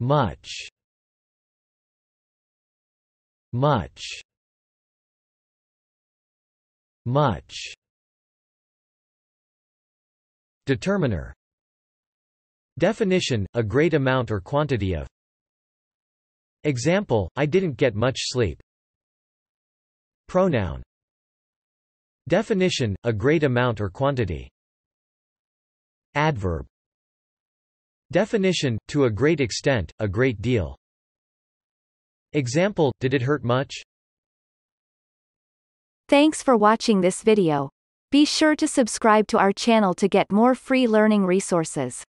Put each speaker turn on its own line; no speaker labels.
Much. Much. Much. Determiner Definition, a great amount or quantity of Example, I didn't get much sleep. Pronoun Definition, a great amount or quantity. Adverb Definition, to a great extent, a great deal. Example, did it hurt much?
Thanks for watching this video. Be sure to subscribe to our channel to get more free learning resources.